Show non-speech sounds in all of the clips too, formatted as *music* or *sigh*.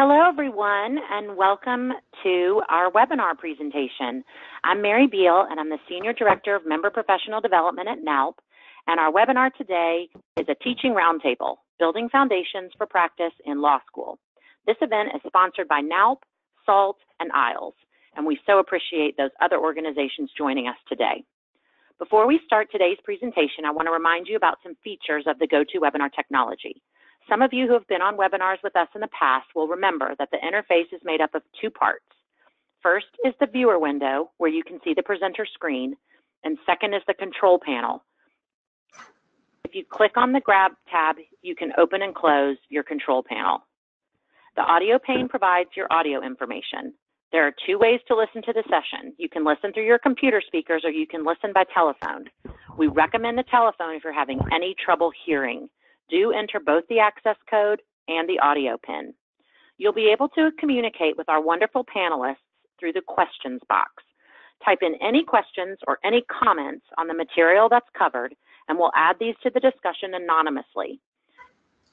Hello, everyone, and welcome to our webinar presentation. I'm Mary Beal, and I'm the Senior Director of Member Professional Development at NALP. And our webinar today is a teaching roundtable, Building Foundations for Practice in Law School. This event is sponsored by NALP, SALT, and IAALS, and we so appreciate those other organizations joining us today. Before we start today's presentation, I want to remind you about some features of the GoToWebinar technology. Some of you who have been on webinars with us in the past will remember that the interface is made up of two parts. First is the viewer window, where you can see the presenter screen, and second is the control panel. If you click on the Grab tab, you can open and close your control panel. The audio pane provides your audio information. There are two ways to listen to the session. You can listen through your computer speakers or you can listen by telephone. We recommend the telephone if you're having any trouble hearing do enter both the access code and the audio pin. You'll be able to communicate with our wonderful panelists through the questions box. Type in any questions or any comments on the material that's covered, and we'll add these to the discussion anonymously.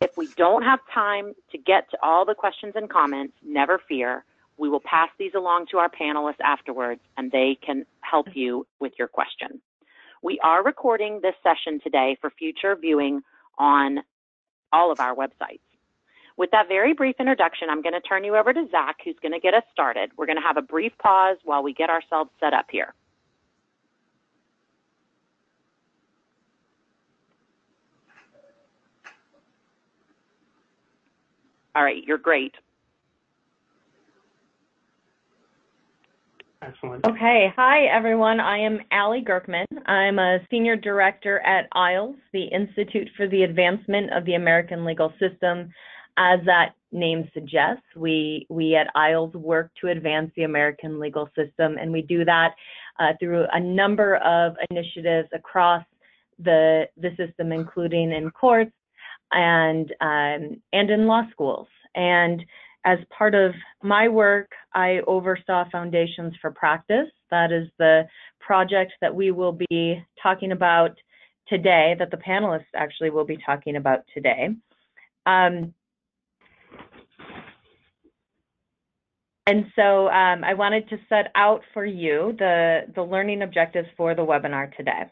If we don't have time to get to all the questions and comments, never fear. We will pass these along to our panelists afterwards, and they can help you with your question. We are recording this session today for future viewing on all of our websites. With that very brief introduction, I'm going to turn you over to Zach, who's going to get us started. We're going to have a brief pause while we get ourselves set up here. All right, you're great. Excellent. Okay, hi everyone. I am Alli Gerkman. I'm a senior director at IAALS, the Institute for the Advancement of the American Legal System. As that name suggests, we we at IAALS work to advance the American legal system, and we do that uh, through a number of initiatives across the the system, including in courts and um, and in law schools. And as part of my work, I oversaw Foundations for Practice. That is the project that we will be talking about today, that the panelists actually will be talking about today. Um, and so um, I wanted to set out for you the, the learning objectives for the webinar today.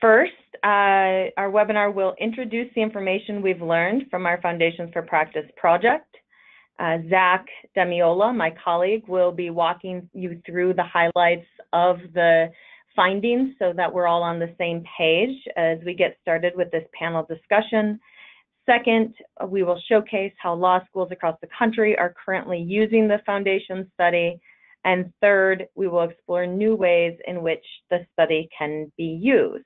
First, uh, our webinar will introduce the information we've learned from our Foundations for Practice project. Uh, Zach DeMeola, my colleague, will be walking you through the highlights of the findings so that we're all on the same page as we get started with this panel discussion. Second, we will showcase how law schools across the country are currently using the foundation study. And third, we will explore new ways in which the study can be used.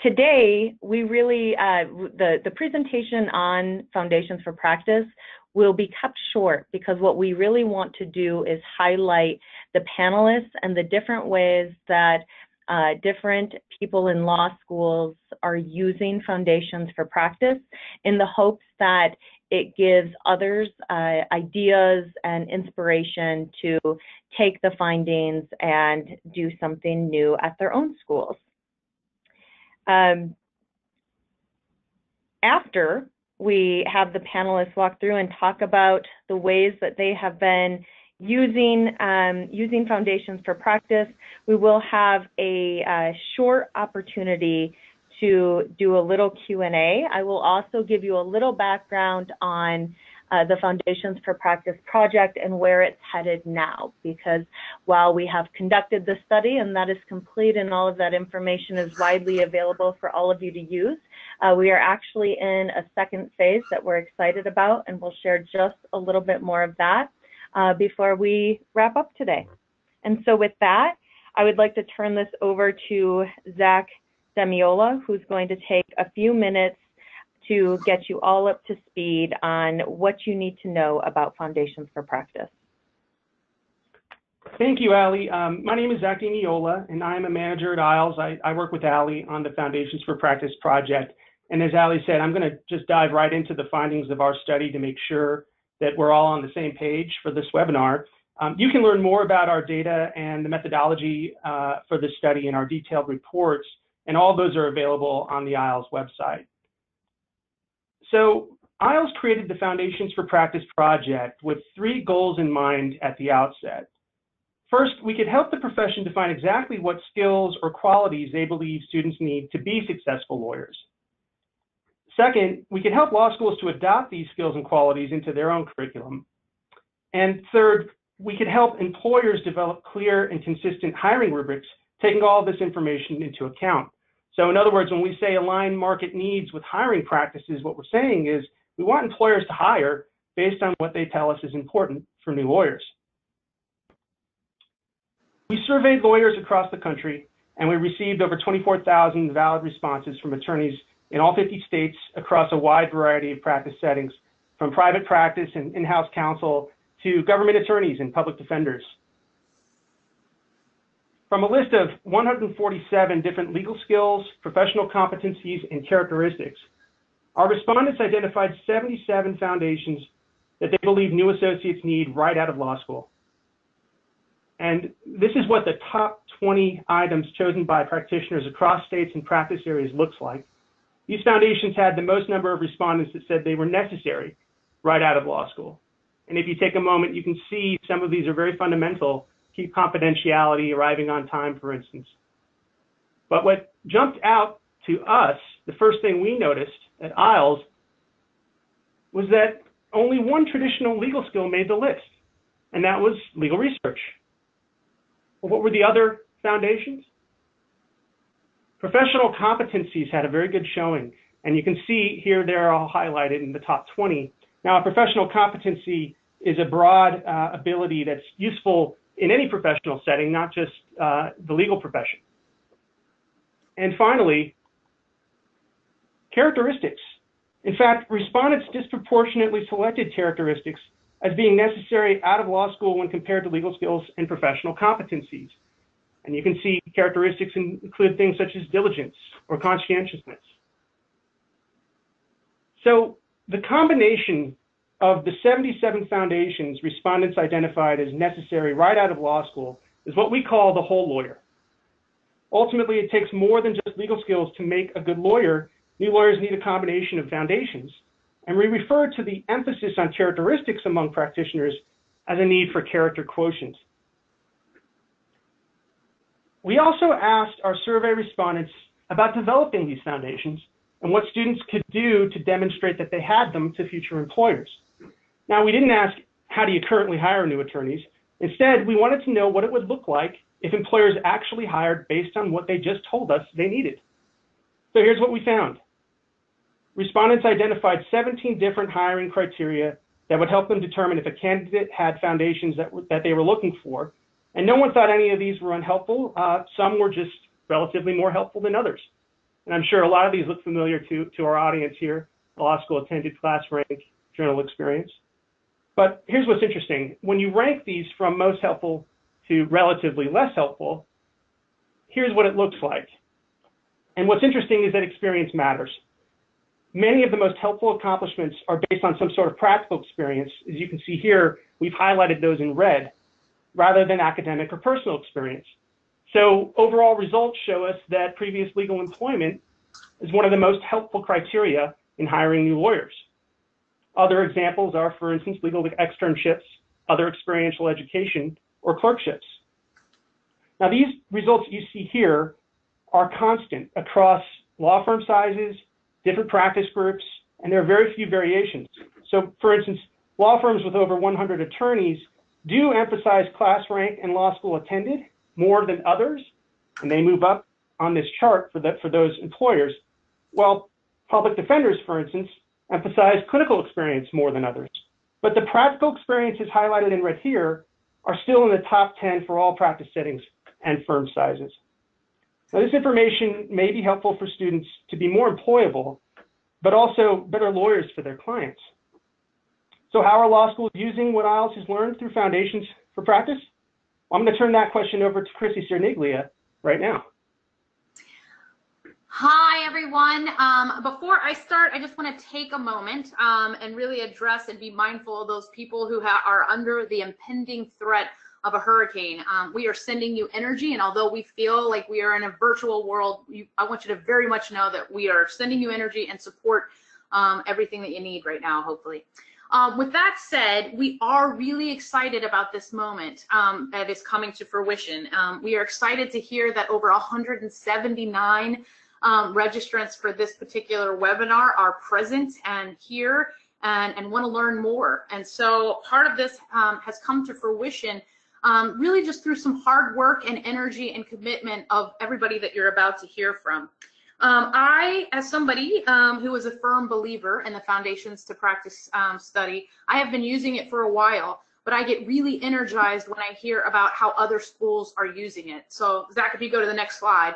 Today, we really, uh, the, the presentation on Foundations for Practice will be kept short because what we really want to do is highlight the panelists and the different ways that uh, different people in law schools are using Foundations for Practice in the hopes that it gives others uh, ideas and inspiration to take the findings and do something new at their own schools. Um, after we have the panelists walk through and talk about the ways that they have been using um, using foundations for practice, we will have a, a short opportunity to do a little Q&A. I will also give you a little background on uh, the Foundations for Practice project and where it's headed now. Because while we have conducted the study and that is complete and all of that information is widely available for all of you to use, uh, we are actually in a second phase that we're excited about and we'll share just a little bit more of that uh, before we wrap up today. And so with that, I would like to turn this over to Zach DeMeola, who's going to take a few minutes to get you all up to speed on what you need to know about Foundations for Practice. Thank you, Ali. Um, my name is Zach DeMeola, and I'm a manager at IAALS. I, I, work with Ali on the Foundations for Practice project. And as Ali said, I'm going to just dive right into the findings of our study to make sure that we're all on the same page for this webinar. Um, you can learn more about our data and the methodology uh, for this study in our detailed reports and all those are available on the IAALS website. So IAALS created the Foundations for Practice project with three goals in mind at the outset. First, we could help the profession define exactly what skills or qualities they believe students need to be successful lawyers. Second, we could help law schools to adopt these skills and qualities into their own curriculum. And third, we could help employers develop clear and consistent hiring rubrics, taking all this information into account. So in other words, when we say align market needs with hiring practices, what we're saying is we want employers to hire based on what they tell us is important for new lawyers. We surveyed lawyers across the country and we received over 24,000 valid responses from attorneys in all 50 states across a wide variety of practice settings, from private practice and in-house counsel to government attorneys and public defenders. From a list of 147 different legal skills, professional competencies, and characteristics, our respondents identified 77 foundations that they believe new associates need right out of law school. And this is what the top 20 items chosen by practitioners across states and practice areas looks like. These foundations had the most number of respondents that said they were necessary right out of law school. And if you take a moment, you can see some of these are very fundamental. Keep confidentiality, arriving on time, for instance. But what jumped out to us, the first thing we noticed at IAALS, was that only one traditional legal skill made the list, and that was legal research. What were the other foundations? Professional competencies had a very good showing, and you can see here they're all highlighted in the top 20. Now, a professional competency is a broad uh, ability that's useful in any professional setting, not just uh, the legal profession. And finally, characteristics. In fact, respondents disproportionately selected characteristics as being necessary out of law school when compared to legal skills and professional competencies. And you can see characteristics include things such as diligence or conscientiousness. So the combination of the 77 foundations respondents identified as necessary right out of law school is what we call the whole lawyer. Ultimately, it takes more than just legal skills to make a good lawyer. New lawyers need a combination of foundations. And we refer to the emphasis on characteristics among practitioners as a need for character quotient. We also asked our survey respondents about developing these foundations and what students could do to demonstrate that they had them to future employers. Now, we didn't ask, how do you currently hire new attorneys? Instead, we wanted to know what it would look like if employers actually hired based on what they just told us they needed. So here's what we found. Respondents identified 17 different hiring criteria that would help them determine if a candidate had foundations that, that they were looking for. And no one thought any of these were unhelpful. Uh, some were just relatively more helpful than others. And I'm sure a lot of these look familiar to, to our audience here, law school attended class rank, journal experience. But here's what's interesting. When you rank these from most helpful to relatively less helpful, here's what it looks like. And what's interesting is that experience matters. Many of the most helpful accomplishments are based on some sort of practical experience. As you can see here, we've highlighted those in red, rather than academic or personal experience. So overall results show us that previous legal employment is one of the most helpful criteria in hiring new lawyers. Other examples are, for instance, legal externships, other experiential education, or clerkships. Now, these results you see here are constant across law firm sizes, different practice groups, and there are very few variations. So, for instance, law firms with over 100 attorneys do emphasize class rank and law school attended more than others, and they move up on this chart for, the, for those employers. While public defenders, for instance, emphasize clinical experience more than others. But the practical experiences highlighted in red here are still in the top 10 for all practice settings and firm sizes. Now, this information may be helpful for students to be more employable, but also better lawyers for their clients. So how are law schools using what IAALS has learned through Foundations for Practice? Well, I'm going to turn that question over to Chrissy Cerniglia right now. Hi, everyone. Um, before I start, I just want to take a moment um, and really address and be mindful of those people who are under the impending threat of a hurricane. Um, we are sending you energy, and although we feel like we are in a virtual world, you, I want you to very much know that we are sending you energy and support um, everything that you need right now, hopefully. Um, with that said, we are really excited about this moment um, that is coming to fruition. Um, we are excited to hear that over 179 um, registrants for this particular webinar are present and here and, and want to learn more. And so part of this um, has come to fruition um, really just through some hard work and energy and commitment of everybody that you're about to hear from. Um, I, as somebody um, who is a firm believer in the Foundations to Practice um, study, I have been using it for a while, but I get really energized when I hear about how other schools are using it. So, Zach, if you go to the next slide.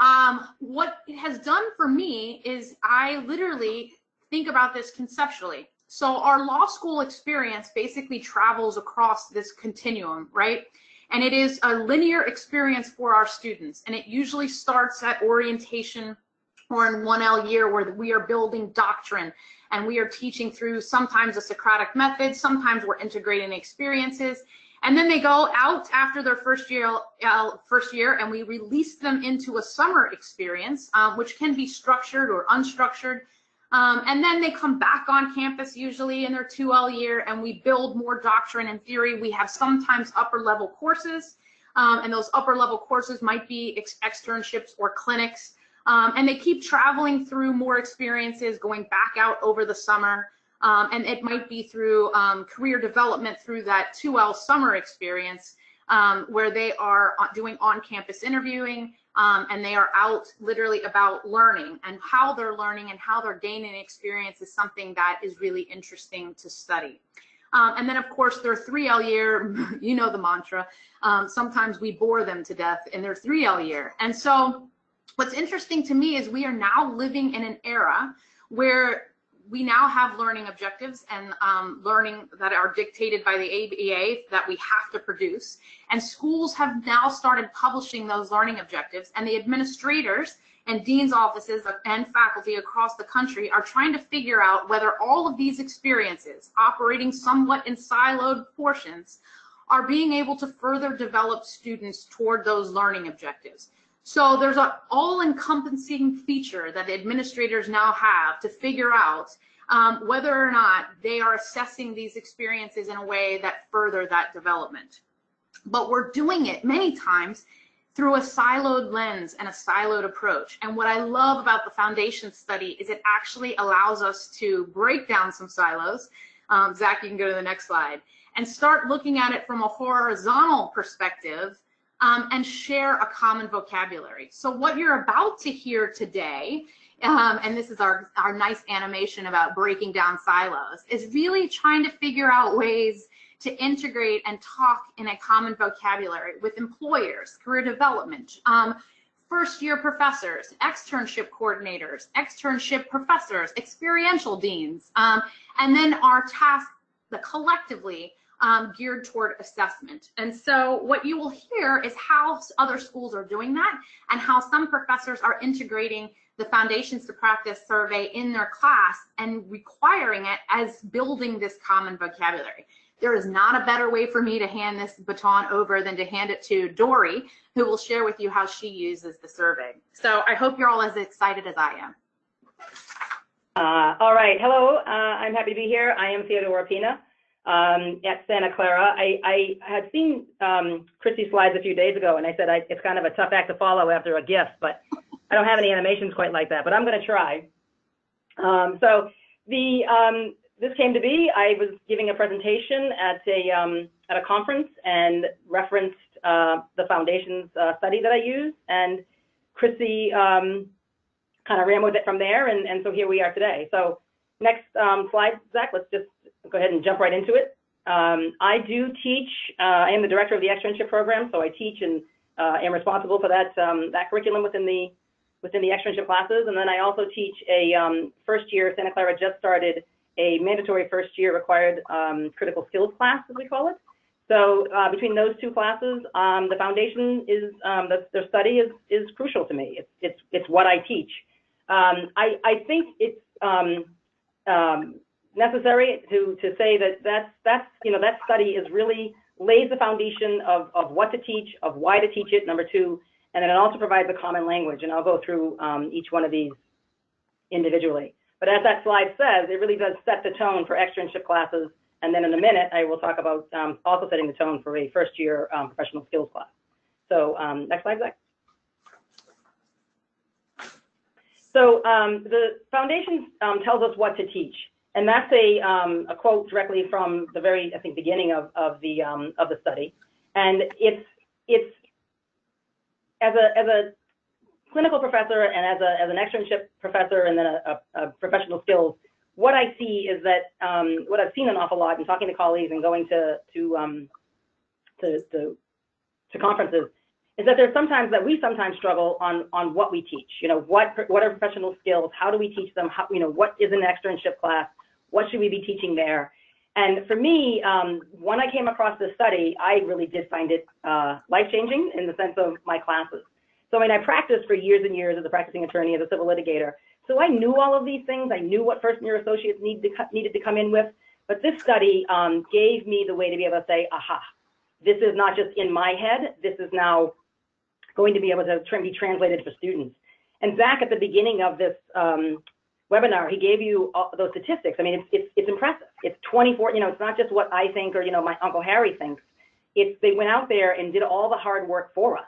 Um, what it has done for me is I literally think about this conceptually. So, our law school experience basically travels across this continuum, right? And it is a linear experience for our students. And it usually starts at orientation or in 1L year where we are building doctrine and we are teaching through sometimes a Socratic method, sometimes we're integrating experiences. And then they go out after their first year, uh, first year, and we release them into a summer experience, um, which can be structured or unstructured. Um, and then they come back on campus usually in their 2L year and we build more doctrine and theory. We have sometimes upper level courses um, and those upper level courses might be ex externships or clinics. Um, and they keep traveling through more experiences, going back out over the summer. Um, and it might be through um, career development through that 2L summer experience um, where they are doing on-campus interviewing, um, and they are out literally about learning and how they're learning and how they're gaining experience is something that is really interesting to study. Um, and then of course their 3L year, *laughs* you know the mantra, um, sometimes we bore them to death in their 3L year. And so what's interesting to me is we are now living in an era where we now have learning objectives and um, learning that are dictated by the ABA that we have to produce. And schools have now started publishing those learning objectives and the administrators and dean's offices and faculty across the country are trying to figure out whether all of these experiences operating somewhat in siloed portions are being able to further develop students toward those learning objectives. So there's an all-encompassing feature that administrators now have to figure out um, whether or not they are assessing these experiences in a way that further that development. But we're doing it many times through a siloed lens and a siloed approach. And what I love about the foundation study is it actually allows us to break down some silos. Um, Zach, you can go to the next slide and start looking at it from a horizontal perspective um, and share a common vocabulary. So what you're about to hear today, um, and this is our, our nice animation about breaking down silos, is really trying to figure out ways to integrate and talk in a common vocabulary with employers, career development, um, first year professors, externship coordinators, externship professors, experiential deans, um, and then our task the collectively um, geared toward assessment. And so what you will hear is how other schools are doing that and how some professors are integrating the Foundations to Practice survey in their class and requiring it as building this common vocabulary. There is not a better way for me to hand this baton over than to hand it to Dory, who will share with you how she uses the survey. So I hope you're all as excited as I am. Uh, all right. Hello. Uh, I'm happy to be here. I am Theodora Pina um, at Santa Clara. I, I had seen um, Christy's slides a few days ago, and I said I, it's kind of a tough act to follow after a gift, but I don't have any animations quite like that, but I'm going to try. Um, so the um, this came to be. I was giving a presentation at a um, at a conference and referenced uh, the foundation's uh, study that I used, and Chrissy um, kind of ran with it from there, and, and so here we are today. So next slide, Zach. Let's just go ahead and jump right into it. Um, I do teach, uh, I am the director of the externship program, so I teach and uh, am responsible for that, um, that curriculum within the, within the externship classes. And then I also teach a um, first year, Santa Clara just started a mandatory first year required um, critical skills class, as we call it. So uh, between those two classes, um, the foundation is, um, the, their study is, is crucial to me. It's, it's, it's what I teach. I, I think it's, um, necessary to, to say that that's, that's, you know, that study is really lays the foundation of, of what to teach, of why to teach it, number two, and then it also provides a common language, and I'll go through um, each one of these individually. But as that slide says, it really does set the tone for externship classes, and then in a minute, I will talk about um, also setting the tone for a first year um, professional skills class. So um, next slide, Zach. So um, the foundation um, tells us what to teach, and that's a, um, a quote directly from the very, I think, beginning of, of the um, of the study. And it's it's as a as a clinical professor and as a as an externship professor and then a, a, a professional skills, what I see is that um, what I've seen an awful lot in talking to colleagues and going to to um, to, to to conferences is that there's sometimes that we sometimes struggle on on what we teach. You know, what what are professional skills? How do we teach them? How you know what is an externship class? What should we be teaching there? And for me, um, when I came across this study, I really did find it uh, life changing in the sense of my classes. So I mean, I practiced for years and years as a practicing attorney, as a civil litigator. So I knew all of these things. I knew what first year associates needed to, needed to come in with. But this study um, gave me the way to be able to say, aha, this is not just in my head. This is now going to be able to be translated for students. And Zach, at the beginning of this um, webinar, he gave you those statistics. I mean, it's, it's, it's impressive. It's 24, you know, it's not just what I think or, you know, my Uncle Harry thinks. It's, they went out there and did all the hard work for us.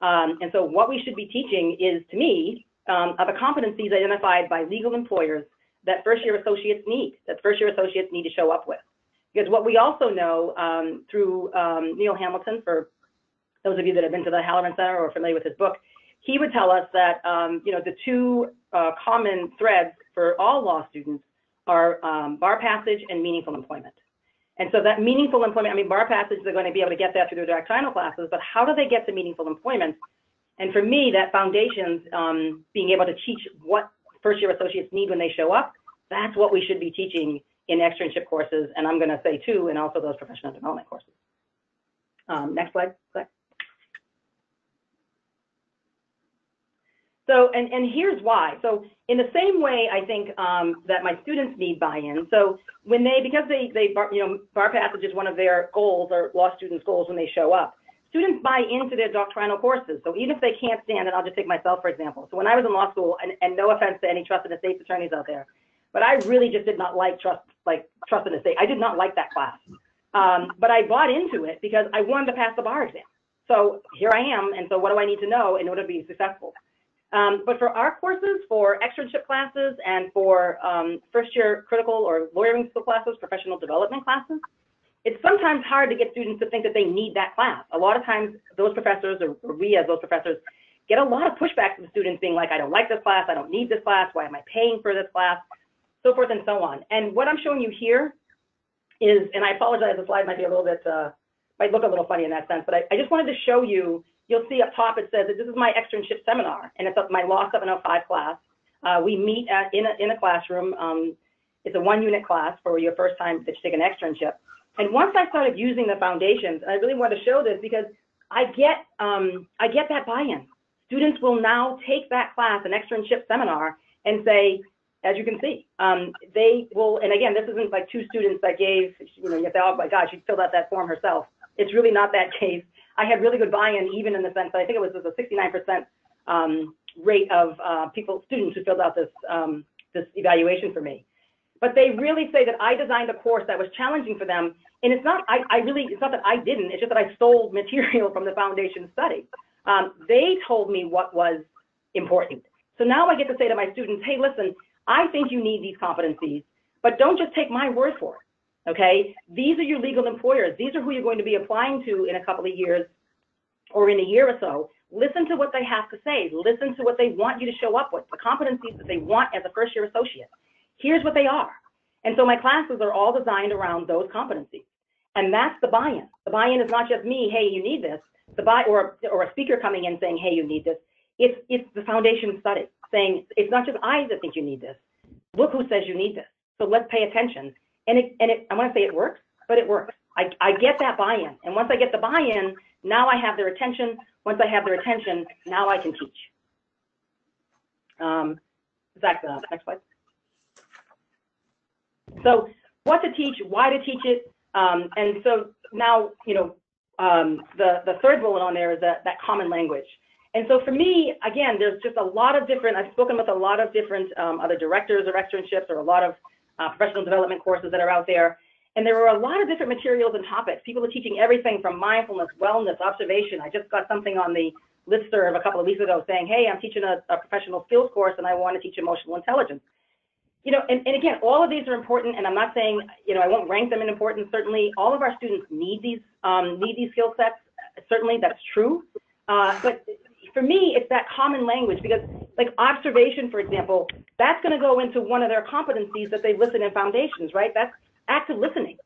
Um, and so what we should be teaching is, to me, um, are the competencies identified by legal employers that first year associates need, that first year associates need to show up with. Because what we also know um, through um, Neil Hamilton, for those of you that have been to the Holloran Center or familiar with his book, he would tell us that, um, you know, the two uh, common threads for all law students are um, bar passage and meaningful employment. And so that meaningful employment, I mean, bar passage, they're going to be able to get that through their doctrinal classes, but how do they get to meaningful employment? And for me, that foundation's um, being able to teach what first year associates need when they show up, that's what we should be teaching in externship courses, and I'm going to say too, and also those professional development courses. Um, next slide. slide. So, and, and here's why. So in the same way, I think um, that my students need buy-in. So when they, because they, they, you know, bar passage is one of their goals or law students' goals when they show up, students buy into their doctrinal courses. So even if they can't stand, and I'll just take myself, for example. So when I was in law school, and, and no offense to any trust and estates attorneys out there, but I really just did not like trust, like trust and estate. I did not like that class. Um, but I bought into it because I wanted to pass the bar exam. So here I am, and so what do I need to know in order to be successful? Um, but for our courses, for externship classes, and for um, first year critical or lawyering school classes, professional development classes, it's sometimes hard to get students to think that they need that class. A lot of times, those professors, or, or we as those professors, get a lot of pushback from students being like, I don't like this class, I don't need this class, why am I paying for this class, so forth and so on. And what I'm showing you here is, and I apologize, the slide might be a little bit, uh, might look a little funny in that sense, but I, I just wanted to show you you'll see up top it says that this is my externship seminar, and it's my Law 705 class. Uh, we meet at, in, a, in a classroom. Um, it's a one unit class for your first time that you take an externship. And once I started using the foundations, I really want to show this because I get um, I get that buy-in. Students will now take that class, an externship seminar, and say, as you can see, um, they will. And again, this isn't like two students that gave, you know, you say, oh my gosh, she filled out that form herself. It's really not that *laughs* case. I had really good buy-in, even in the sense that I think it was, a 69% um, rate of uh, people, students who filled out this um, this evaluation for me. But they really say that I designed a course that was challenging for them, and it's not. I, I really, it's not that I didn't. It's just that I stole *laughs* material from the foundation study. Um, they told me what was important. So now I get to say to my students, hey, listen, I think you need these competencies, but don't just take my word for it. Okay, these are your legal employers. These are who you're going to be applying to in a couple of years or in a year or so. Listen to what they have to say. Listen to what they want you to show up with, the competencies that they want as a first year associate. Here's what they are. And so my classes are all designed around those competencies. And that's the buy-in. The buy-in is not just me, hey, you need this, the buy or or a speaker coming in saying, hey, you need this. It's it's the foundation study saying it's not just I that think you need this. Look who says you need this. So let's pay attention and it, and it, I want to say it works, but it works. I, I get that buy-in. And once I get the buy-in, now I have their attention. Once I have their attention, now I can teach. Um, Zach, uh, next slide. So what to teach, why to teach it, Um, and so now, you know, um, the, the third bullet on there is that, that common language. And so for me, again, there's just a lot of different, I've spoken with a lot of different um, other directors of externships or a lot of uh, professional development courses that are out there. And there are a lot of different materials and topics. People are teaching everything from mindfulness, wellness, observation. I just got something on the listserv a couple of weeks ago saying, hey, I'm teaching a, a professional skills course and I want to teach emotional intelligence. You know, and, and again, all of these are important, and I'm not saying, you know, I won't rank them in importance. Certainly, all of our students need these um, need these skill sets. Certainly, that's true. Uh, but for me, it's that common language because, like observation, for example, that's going to go into one of their competencies that they listen in foundations, right? That's active listening.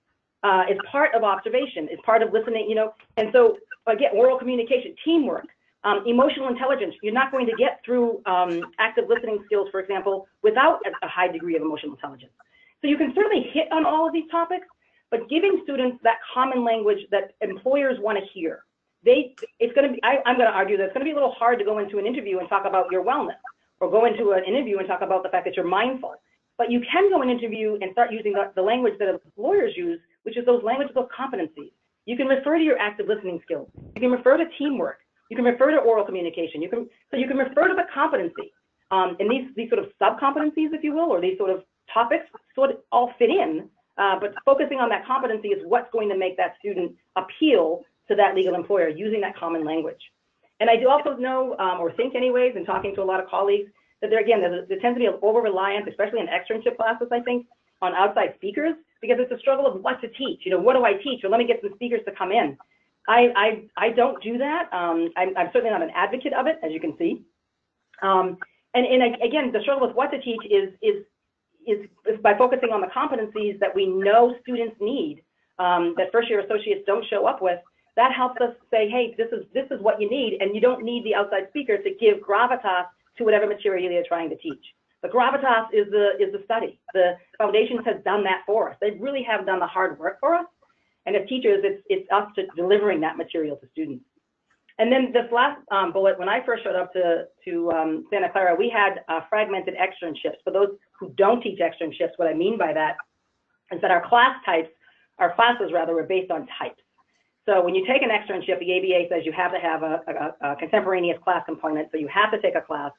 Uh, is part of observation. Is part of listening. You know, and so again, oral communication, teamwork. Um, emotional intelligence, you're not going to get through um, active listening skills, for example, without a, a high degree of emotional intelligence. So you can certainly hit on all of these topics, but giving students that common language that employers want to hear. They, it's going to be, I, I'm going to argue that it's going to be a little hard to go into an interview and talk about your wellness or go into an interview and talk about the fact that you're mindful. But you can go in an interview and start using the, the language that employers use, which is those languages of competencies. You can refer to your active listening skills. You can refer to teamwork. You can refer to oral communication. You can so you can refer to the competency. Um, and these these sort of sub competencies, if you will, or these sort of topics, sort of all fit in. Uh, but focusing on that competency is what's going to make that student appeal to that legal employer using that common language. And I do also know, um, or think anyways, in talking to a lot of colleagues, that there again, there, there tends to be an over reliance, especially in externship classes, I think, on outside speakers because it's a struggle of what to teach. You know, what do I teach? Or let me get some speakers to come in. I, I, I don't do that. Um, I'm, I'm, certainly not an advocate of it, as you can see. Um, and, and again, the struggle with what to teach is, is, is, is by focusing on the competencies that we know students need, um, that first year associates don't show up with. That helps us say, hey, this is, this is what you need, and you don't need the outside speaker to give gravitas to whatever material you're trying to teach. The gravitas is the, is the study. The foundations has done that for us. They really have done the hard work for us. And as teachers, it's, it's us to delivering that material to students. And then this last um, bullet, when I first showed up to, to um, Santa Clara, we had uh, fragmented externships. For those who don't teach externships, what I mean by that is that our class types, our classes rather, were based on types. So when you take an externship, the ABA says you have to have a, a, a contemporaneous class component, so you have to take a class.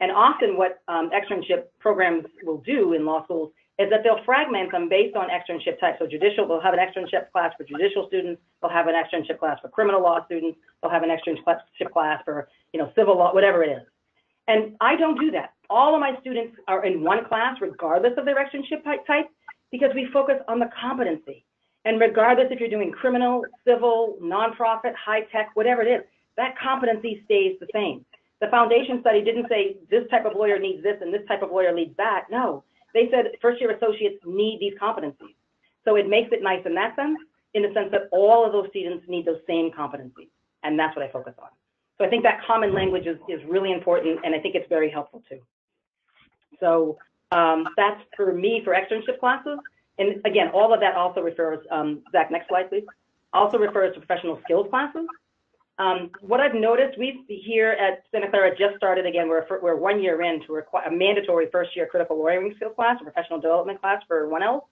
And often what um, externship programs will do in law schools is that they'll fragment them based on externship type. So judicial, they'll have an externship class for judicial students, they'll have an externship class for criminal law students, they'll have an externship class for, you know, civil law, whatever it is. And I don't do that. All of my students are in one class, regardless of their externship type, because we focus on the competency. And regardless if you're doing criminal, civil, nonprofit, high tech, whatever it is, that competency stays the same. The foundation study didn't say this type of lawyer needs this and this type of lawyer needs that. No, they said first year associates need these competencies. So it makes it nice in that sense, in the sense that all of those students need those same competencies. And that's what I focus on. So I think that common language is, is really important, and I think it's very helpful too. So um, that's for me for externship classes. And again, all of that also refers, um, Zach, next slide, please. Also refers to professional skills classes. Um, what I've noticed, we here at Santa Clara just started again. We're we're one year in to require a mandatory first year critical lawyering skills class, a professional development class for 1L.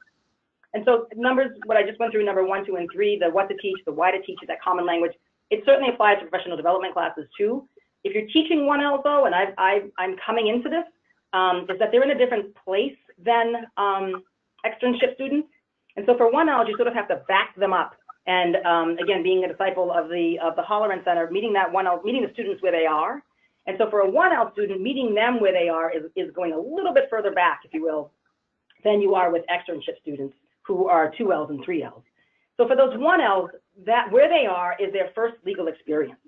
And so numbers, what I just went through, number one, two, and three, the what to teach, the why to teach, that common language. It certainly applies to professional development classes too. If you're teaching 1L though, and I, I, I'm coming into this, um, is that they're in a different place than um, externship students. And so for 1L, you sort of have to back them up and um, again, being a disciple of the of the Holloran Center, meeting that one L, meeting the students where they are. And so for a 1L student, meeting them where they are is, is going a little bit further back, if you will, than you are with externship students who are 2Ls and 3Ls. So for those 1Ls, that where they are is their first legal experience.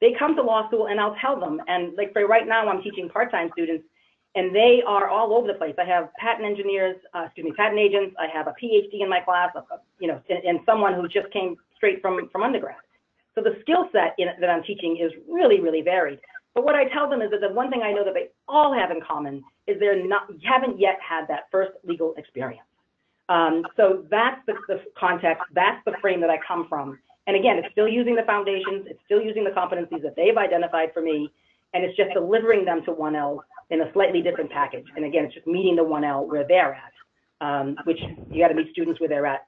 They come to law school and I'll tell them, and like for right now, I'm teaching part-time students, and they are all over the place. I have patent engineers, uh, excuse me, patent agents. I have a PhD in my class, you know, and, and someone who just came straight from from undergrad. So the skill set in, that I'm teaching is really, really varied. But what I tell them is that the one thing I know that they all have in common is they're not haven't yet had that first legal experience. Um, so that's the, the context, that's the frame that I come from. And again, it's still using the foundations, it's still using the competencies that they've identified for me, and it's just delivering them to 1L in a slightly different package. And again, it's just meeting the 1L where they're at, um, which you got to meet students where they're at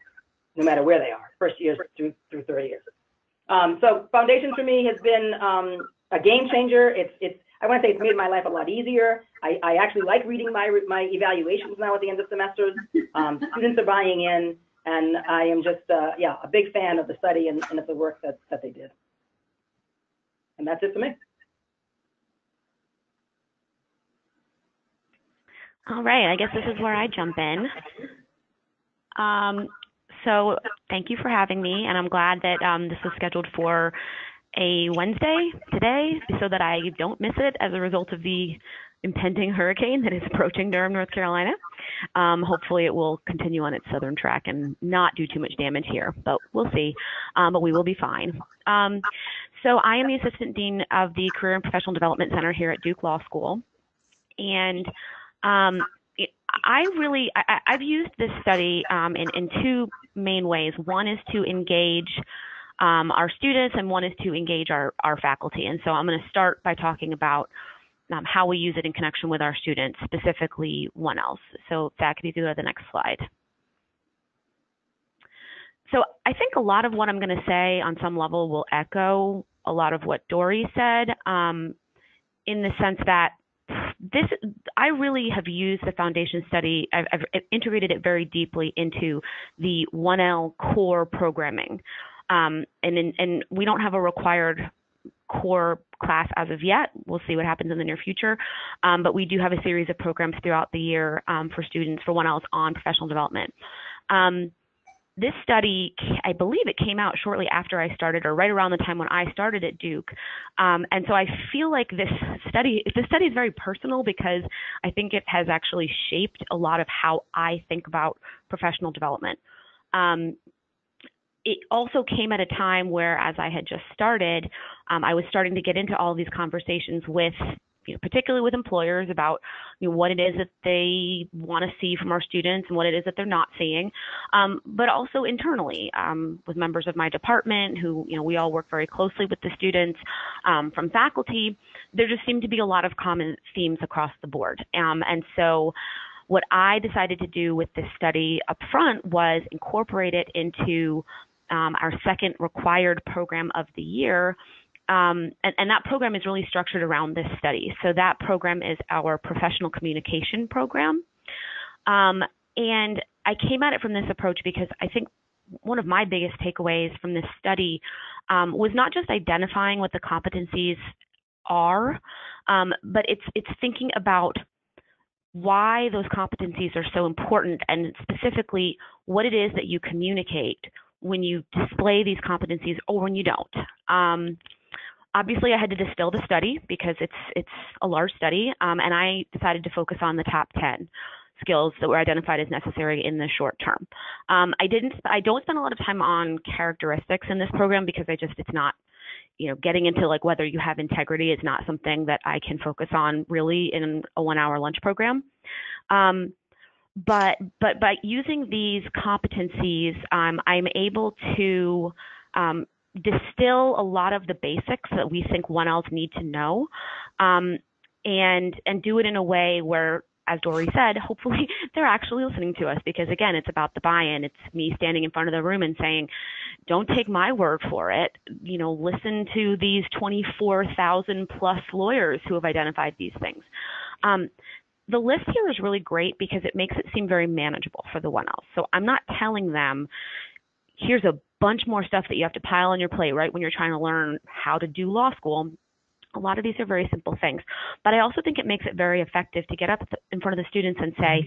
no matter where they are, first years through through third years. Um, so foundations for me has been um, a game changer. It's it's I want to say it's made my life a lot easier. I, I actually like reading my my evaluations now at the end of semesters. Um, students are buying in, and I am just uh, yeah a big fan of the study and, and of the work that that they did. And that's it for me. All right, I guess this is where I jump in. Um, so thank you for having me, and I'm glad that um, this was scheduled for a Wednesday today so that I don't miss it as a result of the impending hurricane that is approaching Durham, North Carolina. Um, hopefully, it will continue on its southern track and not do too much damage here, but we'll see. Um, but we will be fine. Um, so, I am the Assistant Dean of the Career and Professional Development Center here at Duke Law School. And um, I really, I, have used this study um, in, in two main ways. One is to engage um, our students, and one is to engage our, our faculty. And so I'm going to start by talking about um, how we use it in connection with our students, specifically 1Ls. So Zach, if you go to the next slide. So I think a lot of what I'm going to say on some level will echo a lot of what Dory said um, in the sense that this I really have used the foundation study. I've, I've integrated it very deeply into the 1L core programming, um, and in, and we don't have a required core class as of yet. We'll see what happens in the near future, um, but we do have a series of programs throughout the year um, for students for 1Ls on professional development. Um, this study, I believe it came out shortly after I started, or right around the time when I started at Duke. Um, and so I feel like this study, this study is very personal because I think it has actually shaped a lot of how I think about professional development. Um, it also came at a time where, as I had just started, um, I was starting to get into all these conversations with you know, particularly with employers about you know, what it is that they want to see from our students and what it is that they're not seeing, um, but also internally um, with members of my department who, you know, we all work very closely with the students um, from faculty. There just seemed to be a lot of common themes across the board. Um, and so what I decided to do with this study up front was incorporate it into um, our second required program of the year, um, and, and, that program is really structured around this study. So that program is our professional communication program. Um, and I came at it from this approach because I think one of my biggest takeaways from this study um, was not just identifying what the competencies are, um, but it's it's thinking about why those competencies are so important and specifically what it is that you communicate when you display these competencies or when you don't. Obviously I had to distill the study because it's it's a large study, um, and I decided to focus on the top 10 skills that were identified as necessary in the short term. Um, I didn't I don't spend a lot of time on characteristics in this program because I just it's not you know getting into like whether you have integrity is not something that I can focus on really in a one hour lunch program. Um, but but by using these competencies, um, I'm able to um, distill a lot of the basics that we think 1Ls need to know, um, and and do it in a way where, as Dory said, hopefully *laughs* they're actually listening to us because again, it's about the buy-in. It's me standing in front of the room and saying, "Don't take my word for it. You know, listen to these 24,000 plus lawyers who have identified these things." Um, the list here is really great because it makes it seem very manageable for the 1Ls. So I'm not telling them, here's a bunch more stuff that you have to pile on your plate, right? When you're trying to learn how to do law school. A lot of these are very simple things. But I also think it makes it very effective to get up in front of the students and say,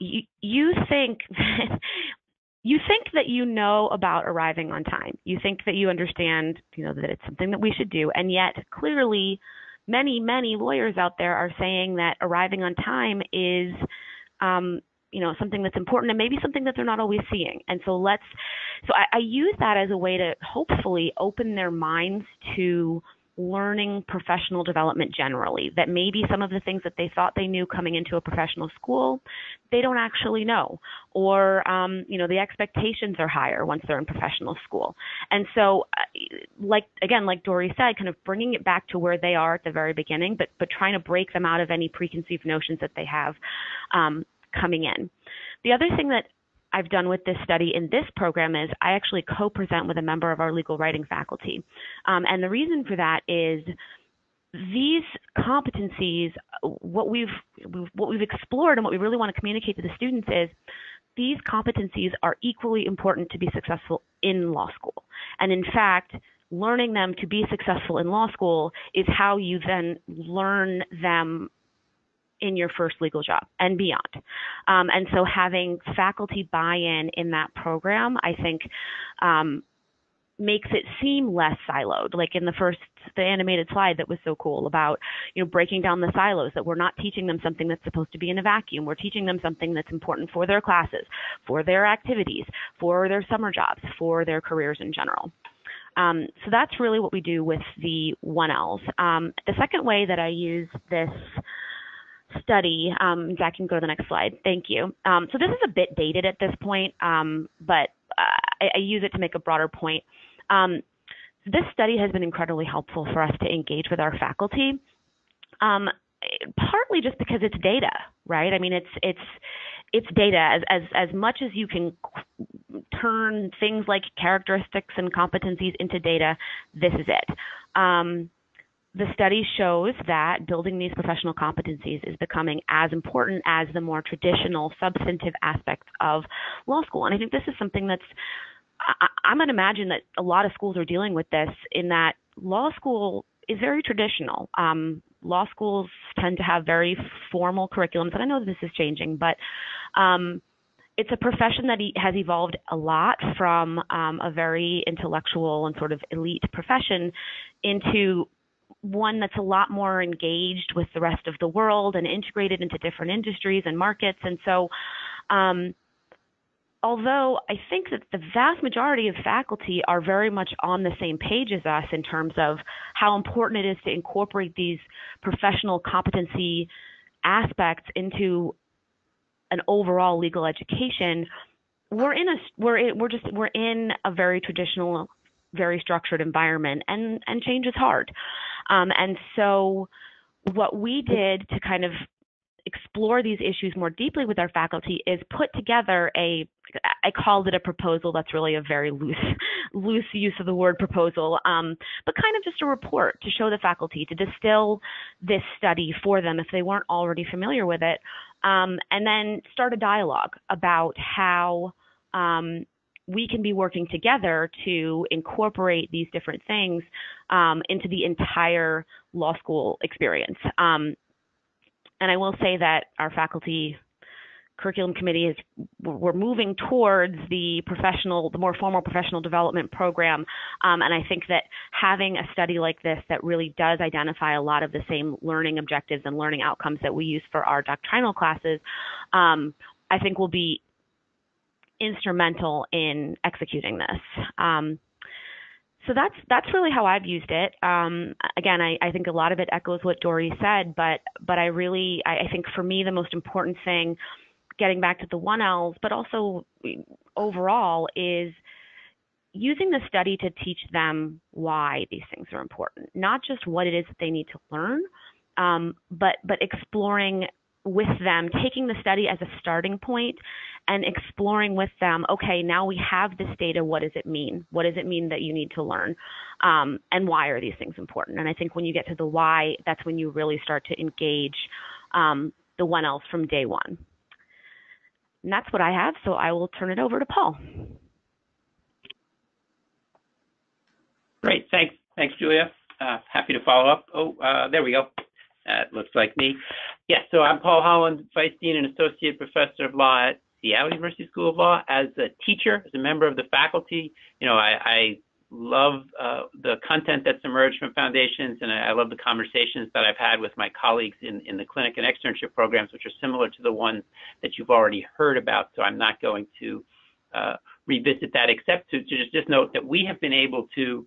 you, think that *laughs* you think that you know about arriving on time. You think that you understand, you know, that it's something that we should do. And yet clearly many, many lawyers out there are saying that arriving on time is um, you know something that's important and maybe something that they're not always seeing. And so let's so I, I, use that as a way to hopefully open their minds to learning professional development generally that maybe some of the things that they thought they knew coming into a professional school they don't actually know. Or um, you know the expectations are higher once they're in professional school. And so uh, like again like dory said kind of bringing it back to where they are at the very beginning but but trying to break them out of any preconceived notions that they have um, coming in. The other thing that I've done with this study in this program is I actually co-present with a member of our legal writing faculty. Um, and the reason for that is these competencies, what we've what we've explored and what we really want to communicate to the students is these competencies are equally important to be successful in law school. And in fact, learning them to be successful in law school is how you then learn them in your first legal job and beyond. Um, and so having faculty buy-in in that program, I think, um, makes it seem less siloed. Like in the first, the animated slide that was so cool about, you know, breaking down the silos that we're not teaching them something that's supposed to be in a vacuum. We're teaching them something that's important for their classes, for their activities, for their summer jobs, for their careers in general. Um, so that's really what we do with the 1Ls. Um, the second way that I use this study, um, Zach can go to the next slide. Thank you. Um, so this is a bit dated at this point, um, but uh, I, I, use it to make a broader point. Um, this study has been incredibly helpful for us to engage with our faculty, um, partly just because it's data, right? I mean, it's it's it's data. As as as much as you can turn things like characteristics and competencies into data, this is it. The study shows that building these professional competencies is becoming as important as the more traditional substantive aspects of law school. And I think this is something that's I, am going to imagine that a lot of schools are dealing with this in that law school is very traditional. Um, law schools tend to have very formal curriculums, and I know this is changing, but um, it's a profession that has evolved a lot from um, a very intellectual and sort of elite profession into one that's a lot more engaged with the rest of the world and integrated into different industries and markets. And so, um, although I think that the vast majority of faculty are very much on the same page as us in terms of how important it is to incorporate these professional competency aspects into an overall legal education, we're in a we're in, we're just we're in a very traditional, very structured environment, and and change is hard, um, and so what we did to kind of explore these issues more deeply with our faculty is put together a I called it a proposal. That's really a very loose, *laughs* loose use of the word proposal, um, but kind of just a report to show the faculty to distill this study for them if they weren't already familiar with it, um, and then start a dialogue about how um, we can be working together to incorporate these different things um, into the entire law school experience. Um, and I will say that our faculty curriculum committee is we're moving towards the professional the more formal professional development program um, and i think that having a study like this that really does identify a lot of the same learning objectives and learning outcomes that we use for our doctrinal classes um, i think will be instrumental in executing this um, so that's that's really how I've used it. Um, again, I, I, think a lot of it echoes what Dory said, but but I really I, I, think for me the most important thing, getting back to the 1Ls, but also overall is using the study to teach them why these things are important, not just what it is that they need to learn, um, but but exploring with them, taking the study as a starting point and exploring with them, okay, now we have this data, what does it mean? What does it mean that you need to learn? Um, and why are these things important? And I think when you get to the why, that's when you really start to engage um, the 1Ls from day one. And that's what I have, so I will turn it over to Paul. Great, thanks. Thanks, Julia. Uh, happy to follow up. Oh, uh, there we go. That looks like me. Yeah, so I'm Paul Holland, Vice Dean and Associate Professor of Law at Seattle University School of Law. As a teacher, as a member of the faculty, you know, I, I love uh, the content that's emerged from foundations, and I, I, love the conversations that I've had with my colleagues in, in the clinic and externship programs, which are similar to the ones that you've already heard about. So I'm not going to uh, revisit that, except to, to just, just note that we have been able to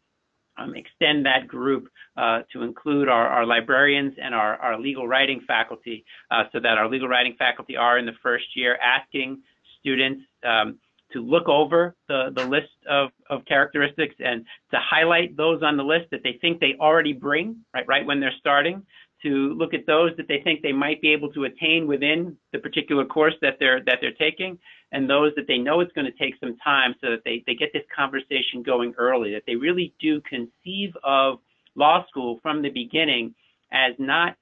um, extend that group uh, to include our, our, librarians and our, our legal writing faculty uh, so that our legal writing faculty are in the first year asking students um, to look over the, the list of, of characteristics and to highlight those on the list that they think they already bring right, right when they're starting to look at those that they think they might be able to attain within the particular course that they're that they're taking and those that they know it's going to take some time so that they, they get this conversation going early that they really do conceive of law school from the beginning as not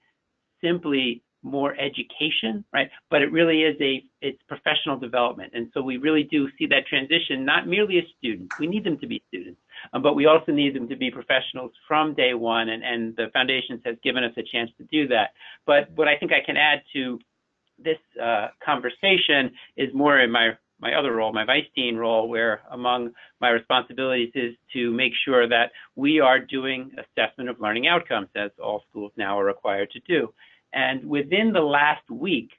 simply more education, right? But it really is a it's professional development, and so we really do see that transition not merely as students. We need them to be students, um, but we also need them to be professionals from day one, and and the foundations has given us a chance to do that. But what I think I can add to this uh, conversation is more in my my other role, my vice dean role, where among my responsibilities is to make sure that we are doing assessment of learning outcomes, as all schools now are required to do. And within the last week,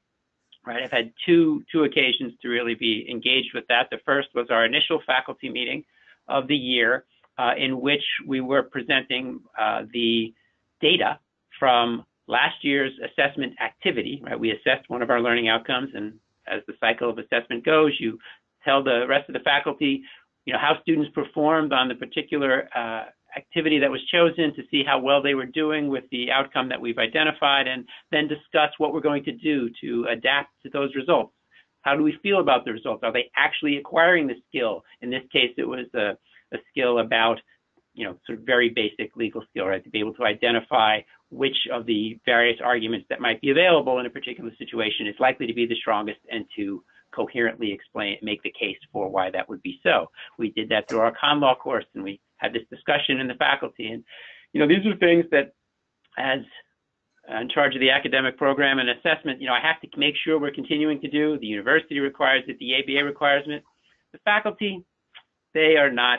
right, I've had two two occasions to really be engaged with that. The first was our initial faculty meeting of the year, uh, in which we were presenting uh, the data from last year's assessment activity. Right, we assessed one of our learning outcomes, and as the cycle of assessment goes, you tell the rest of the faculty, you know, how students performed on the particular uh, activity that was chosen to see how well they were doing with the outcome that we've identified and then discuss what we're going to do to adapt to those results. How do we feel about the results? Are they actually acquiring the skill? In this case, it was a, a skill about, you know, sort of very basic legal skill, right? To be able to identify which of the various arguments that might be available in a particular situation is likely to be the strongest and to coherently explain, make the case for why that would be so. We did that through our con law course and we had this discussion in the faculty. And, you know, these are things that as uh, in charge of the academic program and assessment, you know, I have to make sure we're continuing to do. The university requires it, the ABA requires it. The faculty, they are not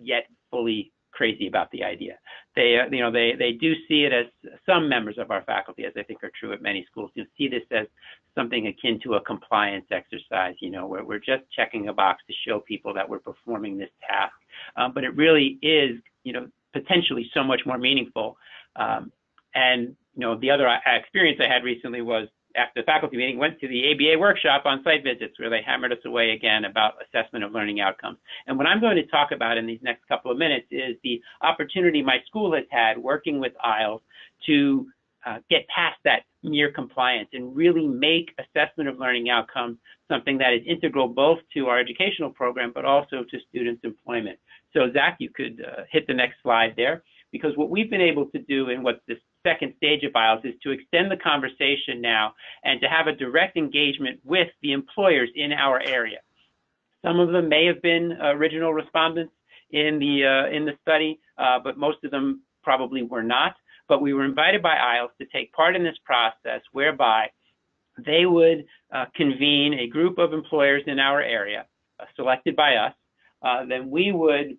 yet fully crazy about the idea. They, you know, they they do see it as some members of our faculty, as I think are true at many schools, you see this as something akin to a compliance exercise. You know, where we're just checking a box to show people that we're performing this task. Um, but it really is, you know, potentially so much more meaningful. Um, and you know, the other uh, experience I had recently was after the faculty meeting, went to the ABA workshop on site visits where they hammered us away again about assessment of learning outcomes. And what I'm going to talk about in these next couple of minutes is the opportunity my school has had working with IAALS to uh, get past that mere compliance and really make assessment of learning outcomes something that is integral both to our educational program but also to students' employment. So Zach, you could uh, hit the next slide there because what we've been able to do in what's this second stage of IAALS is to extend the conversation now and to have a direct engagement with the employers in our area. Some of them may have been original respondents in the uh, in the study, uh, but most of them probably were not. But we were invited by IAALS to take part in this process, whereby they would uh, convene a group of employers in our area, uh, selected by us. Uh, then we would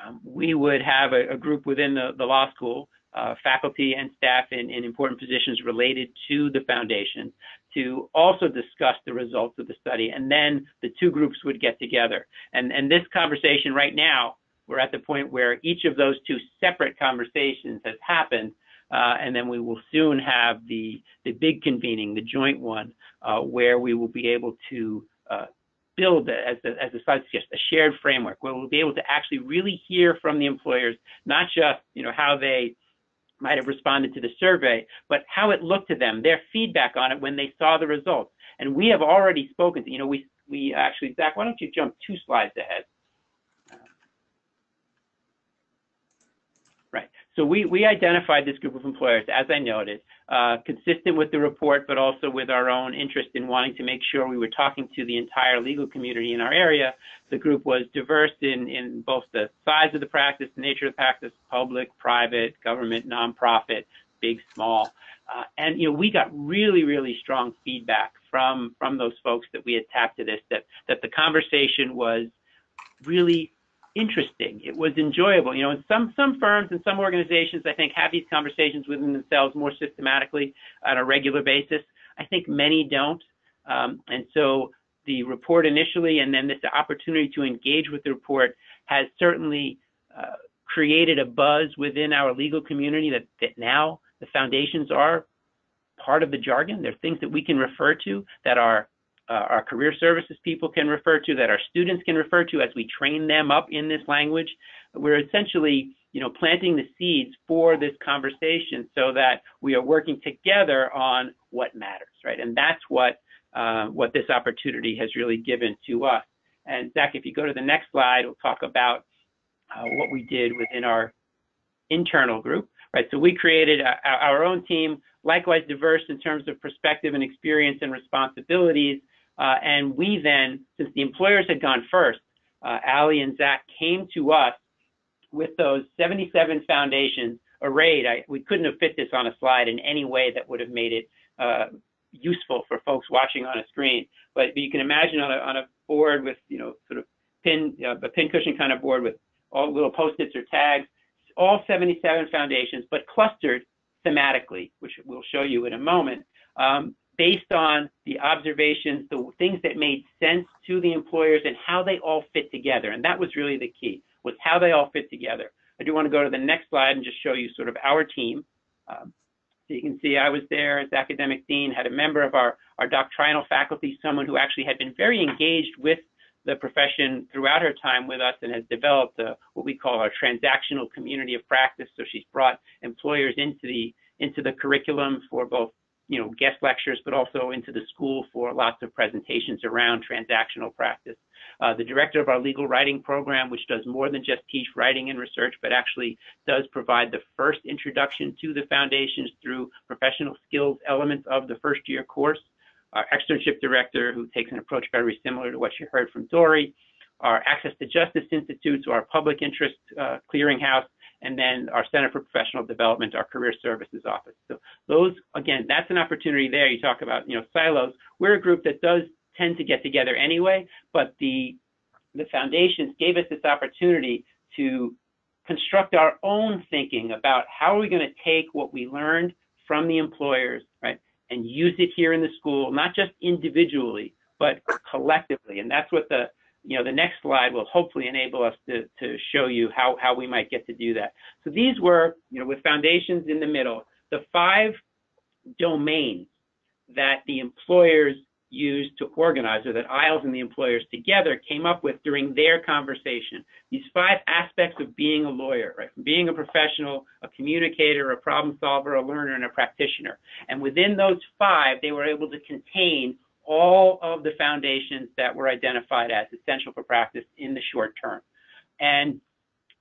um, we would have a, a group within the, the law school uh, faculty and staff in, in, important positions related to the foundation to also discuss the results of the study. And then the two groups would get together. And, and this conversation right now, we're at the point where each of those two separate conversations has happened. Uh, and then we will soon have the, the big convening, the joint one, uh, where we will be able to uh, build, as the, as the slide suggests, a shared framework where we'll be able to actually really hear from the employers, not just you know how they might have responded to the survey, but how it looked to them, their feedback on it when they saw the results. And we have already spoken to, you know, we, we actually, Zach, why don't you jump two slides ahead? Right. So we, we identified this group of employers, as I noted, uh, consistent with the report, but also with our own interest in wanting to make sure we were talking to the entire legal community in our area. The group was diverse in, in both the size of the practice, the nature of the practice, public, private, government, nonprofit, big, small. Uh, and you know, we got really, really strong feedback from from those folks that we had tapped to this that that the conversation was really interesting. It was enjoyable. You know, and some some firms and some organizations, I think, have these conversations within themselves more systematically on a regular basis. I think many don't. Um, and so the report initially, and then this opportunity to engage with the report, has certainly uh, created a buzz within our legal community that, that now the foundations are part of the jargon. They're things that we can refer to that are uh, our career services people can refer to, that our students can refer to as we train them up in this language. We're essentially you know, planting the seeds for this conversation so that we are working together on what matters, right? And that's what uh, what this opportunity has really given to us. And Zach, if you go to the next slide, we'll talk about uh, what we did within our internal group, right? So we created a, our own team, likewise diverse in terms of perspective and experience and responsibilities. Uh, and we then, since the employers had gone first, uh, Alli and Zach came to us with those 77 foundations arrayed. I, we couldn't have fit this on a slide in any way that would have made it uh, useful for folks watching on a screen. But you can imagine on a, on a board with, you know, sort of pin, uh, a pin cushion kind of board with all little post-its or tags, all 77 foundations, but clustered thematically, which we'll show you in a moment, um, based on the observations, the things that made sense to the employers and how they all fit together. And that was really the key, was how they all fit together. I do want to go to the next slide and just show you sort of our team. Um, so you can see I was there as academic dean, had a member of our, our doctrinal faculty, someone who actually had been very engaged with the profession throughout her time with us and has developed a, what we call our transactional community of practice. So she's brought employers into the into the curriculum for both you know guest lectures, but also into the school for lots of presentations around transactional practice. Uh, the director of our legal writing program, which does more than just teach writing and research, but actually does provide the first introduction to the foundations through professional skills elements of the first year course our externship director, who takes an approach very similar to what you heard from Dory, our Access to Justice Institute, so our public interest uh, clearinghouse, and then our Center for Professional Development, our Career Services Office. So those, again, that's an opportunity there. You talk about, you know, silos. We're a group that does tend to get together anyway, but the the foundations gave us this opportunity to construct our own thinking about how are we going to take what we learned from the employers, right, and use it here in the school, not just individually, but collectively. And that's what the you know the next slide will hopefully enable us to, to show you how, how we might get to do that. So these were, you know, with foundations in the middle, the five domains that the employers used to organize, or that IAALS and the employers together came up with during their conversation. These five aspects of being a lawyer, right? Being a professional, a communicator, a problem solver, a learner, and a practitioner. And within those five, they were able to contain all of the foundations that were identified as essential for practice in the short term. And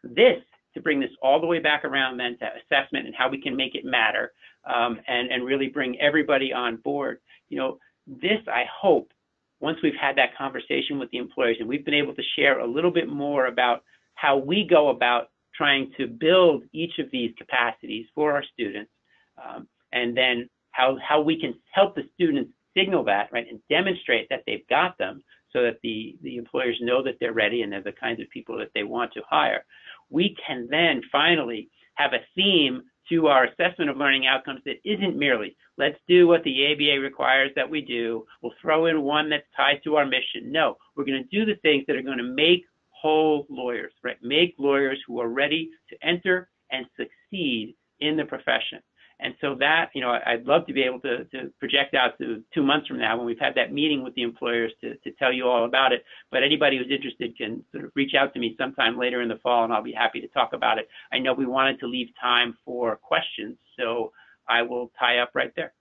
this, to bring this all the way back around then to assessment and how we can make it matter um, and, and really bring everybody on board, you know, this, I hope, once we've had that conversation with the employers and we've been able to share a little bit more about how we go about trying to build each of these capacities for our students, um, and then how, how we can help the students signal that, right, and demonstrate that they've got them so that the, the employers know that they're ready and they're the kinds of people that they want to hire. We can then finally have a theme to our assessment of learning outcomes that isn't merely let's do what the ABA requires that we do. We'll throw in one that's tied to our mission. No, we're going to do the things that are going to make whole lawyers, right? Make lawyers who are ready to enter and succeed in the profession. And so that, you know, I'd love to be able to, to project out to two months from now when we've had that meeting with the employers to, to tell you all about it. But anybody who's interested can sort of reach out to me sometime later in the fall and I'll be happy to talk about it. I know we wanted to leave time for questions, so I will tie up right there.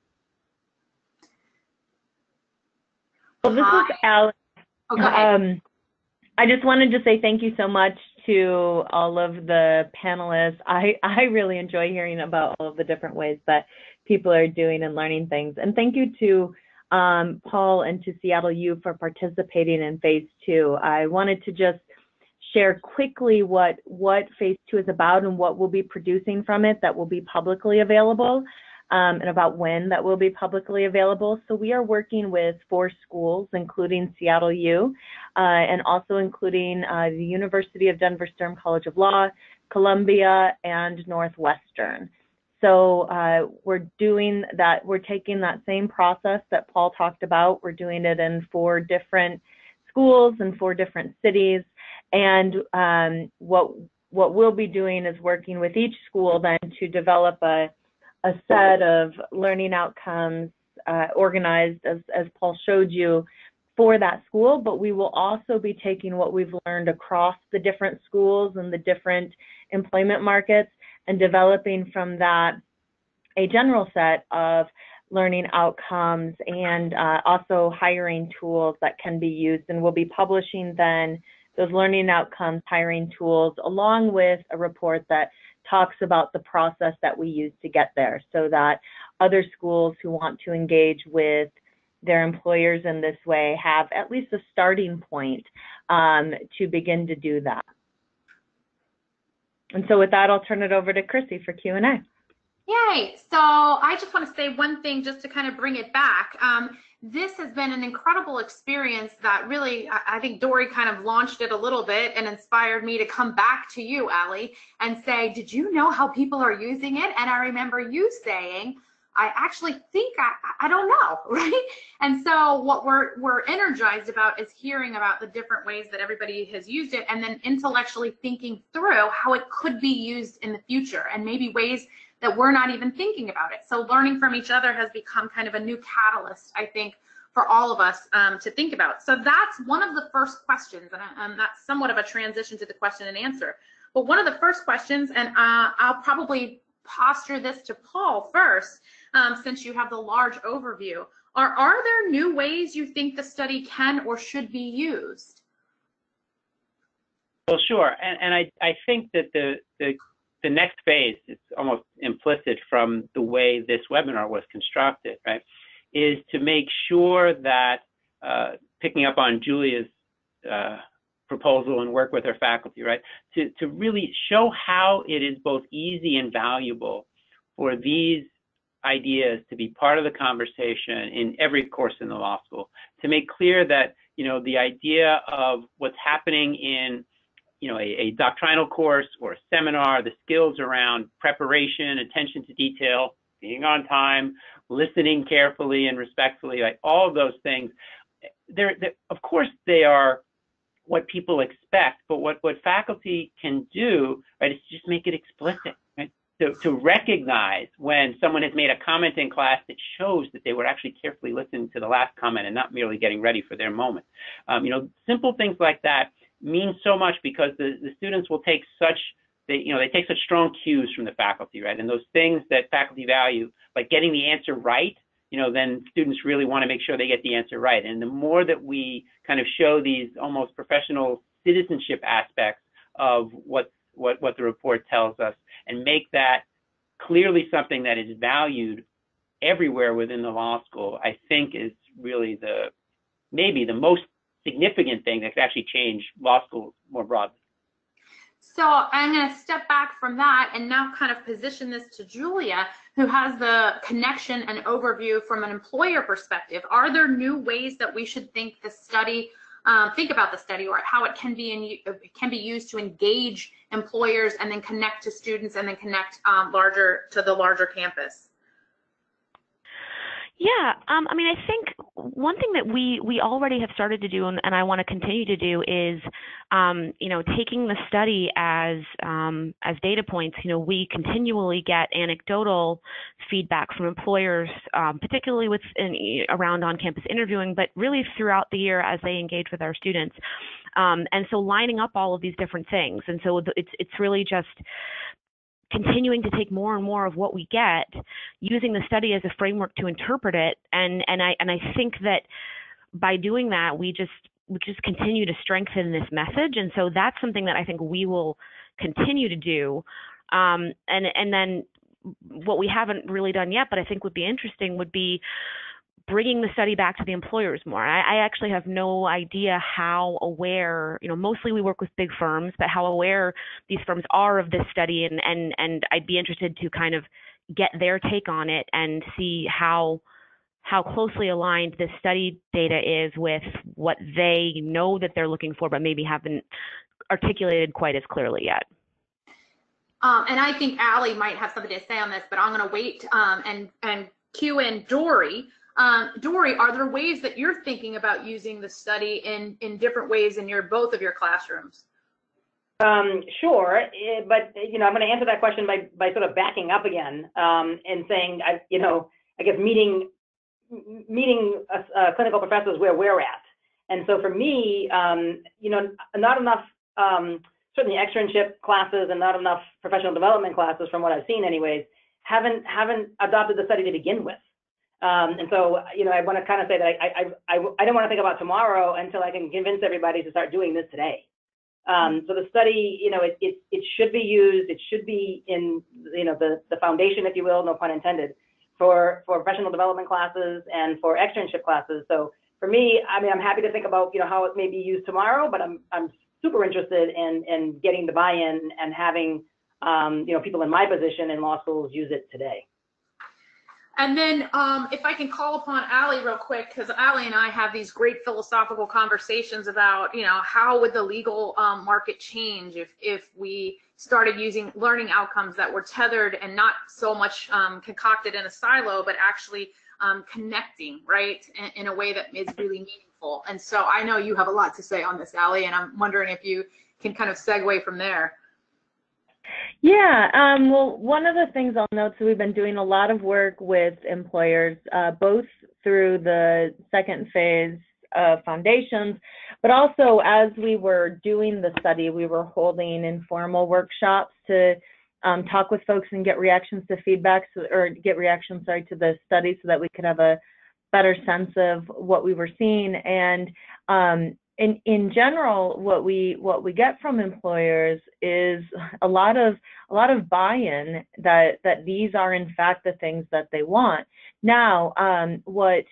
Well, this is Alex. Okay. Um, I just wanted to say thank you so much to all of the panelists. I, I really enjoy hearing about all of the different ways that people are doing and learning things. And thank you to um, Paul and to Seattle U for participating in phase two. I wanted to just share quickly what, what phase two is about and what we'll be producing from it that will be publicly available um, and about when that will be publicly available. So we are working with four schools, including Seattle U, uh, and also including uh, the University of Denver Sturm College of Law, Columbia, and Northwestern. So uh, we're doing that, we're taking that same process that Paul talked about. We're doing it in four different schools and four different cities. And um, what what we'll be doing is working with each school then to develop a a set of learning outcomes uh, organized, as, as Paul showed you, for that school, but we will also be taking what we've learned across the different schools and the different employment markets and developing from that a general set of learning outcomes and uh, also hiring tools that can be used. And we'll be publishing then those learning outcomes, hiring tools, along with a report that talks about the process that we use to get there so that other schools who want to engage with their employers in this way have at least a starting point um, to begin to do that. And so with that, I'll turn it over to Chrissy for Q&A. Yay. So I just want to say one thing just to kind of bring it back. Um, this has been an incredible experience that really, I think Dory kind of launched it a little bit and inspired me to come back to you, Alli, and say, did you know how people are using it? And I remember you saying, I actually think I, I don't know, *laughs* right? And so what we're we're energized about is hearing about the different ways that everybody has used it and then intellectually thinking through how it could be used in the future and maybe ways that we're not even thinking about it. So learning from each other has become kind of a new catalyst, I think, for all of us um, to think about. So that's one of the first questions, and I, um, that's somewhat of a transition to the question and answer. But one of the first questions, and uh, I'll probably posture this to Paul first, um, since you have the large overview, are, are there new ways you think the study can or should be used? Well, sure, and, and I, I think that the, the the next phase, it's almost implicit from the way this webinar was constructed, right, is to make sure that, uh, picking up on Julia's uh, proposal and work with her faculty, right, to, to really show how it is both easy and valuable for these ideas to be part of the conversation in every course in the law school, to make clear that, you know, the idea of what's happening in you know, a, a, doctrinal course or a seminar, the skills around preparation, attention to detail, being on time, listening carefully and respectfully, like all of those things, they're, they're, of course they are what people expect, but what, what faculty can do, right, is just make it explicit, right? To, to recognize when someone has made a comment in class that shows that they were actually carefully listening to the last comment and not merely getting ready for their moment. Um, you know, simple things like that means so much because the, the students will take such they you know they take such strong cues from the faculty right? And those things that faculty value like getting the answer right you know then students really want to make sure they get the answer right. And the more that we kind of show these almost professional citizenship aspects of what what what the report tells us and make that clearly something that is valued everywhere within the law school i think is really the maybe the most significant thing that could actually change law school more broadly. So I'm going to step back from that and now kind of position this to Julia, who has the connection and overview from an employer perspective. Are there new ways that we should think the study, um, think about the study, or how it can be in, can be used to engage employers and then connect to students and then connect um, larger to the larger campus? Yeah, um, I mean, I think one thing that we we already have started to do, and, and I want to continue to do, is, um, you know, taking the study as um, as data points. You know, we continually get anecdotal feedback from employers, um, particularly with in, around on-campus interviewing, but really throughout the year as they engage with our students. Um, and so lining up all of these different things, and so it's it's really just continuing to take more and more of what we get, using the study as a framework to interpret it, and and I and I think that by doing that, we just we just continue to strengthen this message, and so that's something that I think we will continue to do. Um, and and then what we haven't really done yet, but I think would be interesting, would be bringing the study back to the employers more. I, I, actually have no idea how aware, you know, mostly we work with big firms, but how aware these firms are of this study, and and and I'd be interested to kind of get their take on it and see how how closely aligned this study data is with what they know that they're looking for, but maybe haven't articulated quite as clearly yet. Um, and I think Alli might have something to say on this, but I'm going to wait um, and and cue in Dory um, Dory, are there ways that you're thinking about using the study in, in different ways in your both of your classrooms? Um, sure, eh, but you know, I'm going to answer that question by by sort of backing up again um, and saying, I, you know, I guess meeting meeting uh, uh, clinical professors where we're at. And so for me, um, you know, not enough, um, certainly externship classes and not enough professional development classes from what I've seen anyways, haven't, haven't adopted the study to begin with. Um, and so, you know, I want to kind of say that I, I, I, I don't want to think about tomorrow until I can convince everybody to start doing this today. Um, so the study, you know, it, it, it should be used, it should be in, you know, the, the foundation, if you will, no pun intended, for, for professional development classes and for externship classes. So for me, I mean, I'm happy to think about, you know, how it may be used tomorrow, but I'm, I'm super interested in, in getting the buy-in and having, um, you know, people in my position in law schools use it today. And then um, if I can call upon Alli real quick, because Alli and I have these great philosophical conversations about, you know, how would the legal um, market change if, if we started using learning outcomes that were tethered and not so much um, concocted in a silo, but actually um, connecting, right, in, in, a way that is really meaningful. And so I know you have a lot to say on this, Alli, and I'm wondering if you can kind of segue from there. Yeah, um, well, one of the things I'll note, so we've been doing a lot of work with employers, uh, both through the second phase foundations, but also as we were doing the study, we were holding informal workshops to um, talk with folks and get reactions to feedback, so, or get reactions, sorry, to the study so that we could have a better sense of what we were seeing. And um, in in general, what we what we get from employers is a lot of a lot of buy-in that that these are in fact the things that they want. Now, um, what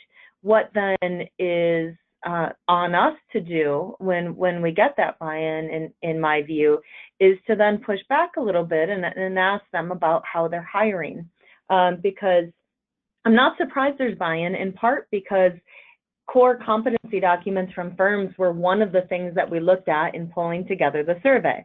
what then is uh, on us to do when when we get that buy-in, in in my view, is to then push back a little bit and, and ask them about how they're hiring, um, because I'm not surprised there's buy-in in part because core competency documents from firms were one of the things that we looked at in pulling together the survey.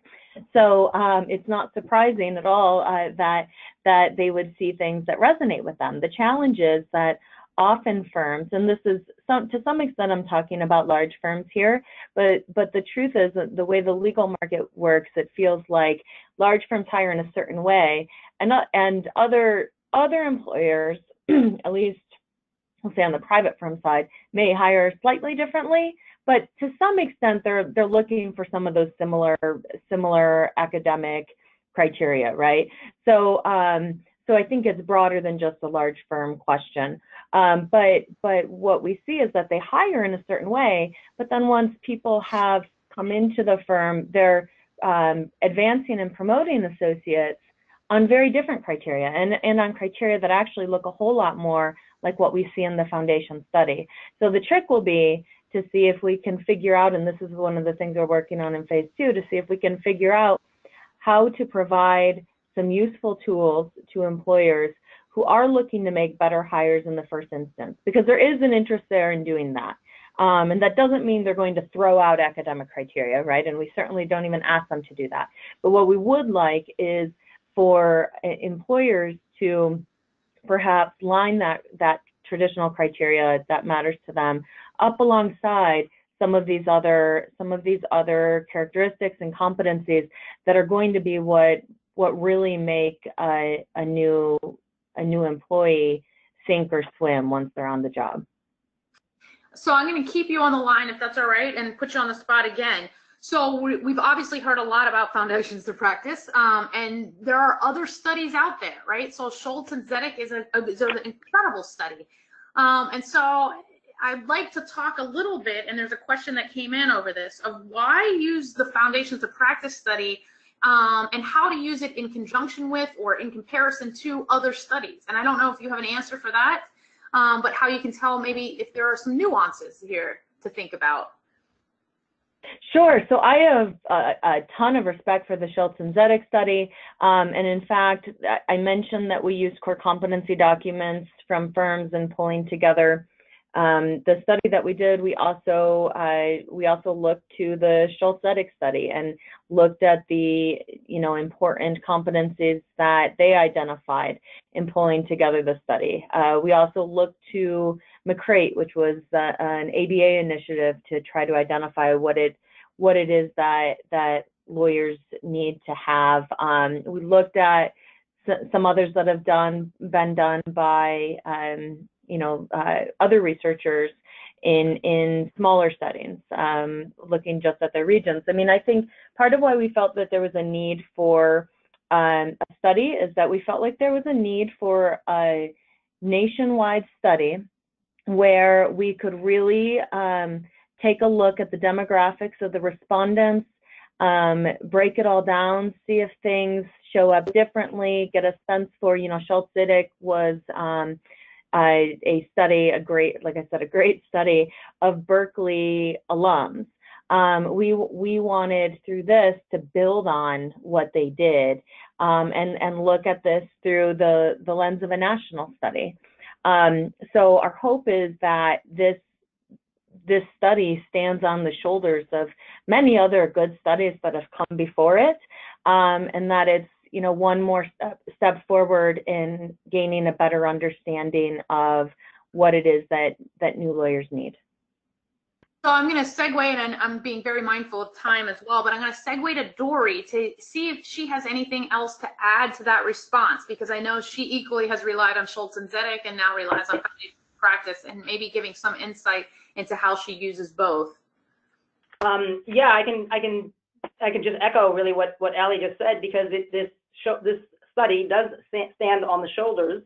So um, it's not surprising at all uh, that that they would see things that resonate with them. The challenge is that often firms, and this is some, to some extent I'm talking about large firms here, but but the truth is that the way the legal market works, it feels like large firms hire in a certain way, and and other other employers, *clears throat* at least we'll say on the private firm side, may hire slightly differently, but to some extent they're they're looking for some of those similar similar academic criteria, right? So um, so I think it's broader than just a large firm question. Um, but but what we see is that they hire in a certain way, but then once people have come into the firm, they're um, advancing and promoting associates on very different criteria and, and on criteria that actually look a whole lot more like what we see in the foundation study. So the trick will be to see if we can figure out, and this is one of the things we're working on in phase two, to see if we can figure out how to provide some useful tools to employers who are looking to make better hires in the first instance, because there is an interest there in doing that. Um, and that doesn't mean they're going to throw out academic criteria, right? And we certainly don't even ask them to do that. But what we would like is for uh, employers to perhaps line that that traditional criteria that matters to them up alongside some of these other some of these other characteristics and competencies that are going to be what what really make a, a new a new employee sink or swim once they're on the job. So I'm going to keep you on the line if that's all right and put you on the spot again. So we've obviously heard a lot about foundations to practice, um, and there are other studies out there, right? So Shultz and Zedeck is, a, is an incredible study. Um, and so I'd like to talk a little bit, and there's a question that came in over this, of why use the foundations to practice study um, and how to use it in conjunction with or in comparison to other studies. And I don't know if you have an answer for that, um, but how you can tell maybe if there are some nuances here to think about. Sure. So I have a, a, ton of respect for the Shultz and Zedeck study. Um, and in fact, I mentioned that we use core competency documents from firms and pulling together um, the study that we did. We also uh, we also looked to the Shultz Zedeck study and looked at the you know important competencies that they identified in pulling together the study. Uh, we also looked to MacCrate, which was an ABA initiative to try to identify what it what it is that that lawyers need to have. Um, we looked at some others that have done been done by um, you know uh, other researchers in in smaller settings, um, looking just at their regions. I mean, I think part of why we felt that there was a need for um, a study is that we felt like there was a need for a nationwide study where we could really um, take a look at the demographics of the respondents, um, break it all down, see if things show up differently, get a sense for, you know, Shultz Zedeck was um, a, a study, a great, like I said, a great *laughs* study of Berkeley alums. Um, we we wanted through this to build on what they did um, and and look at this through the the lens of a national study. Um, so our hope is that this this study stands on the shoulders of many other good studies that have come before it, um, and that it's you know one more step, step forward in gaining a better understanding of what it is that that new lawyers need. So I'm going to segue, and I'm being very mindful of time as well, but I'm going to segue to Dory to see if she has anything else to add to that response, because I know she equally has relied on Shultz and Zedeck and now relies on practice and maybe giving some insight into how she uses both. Um, yeah, I can, I can, I can just echo really what, what Alli just said, because it, this show, this study does stand on the shoulders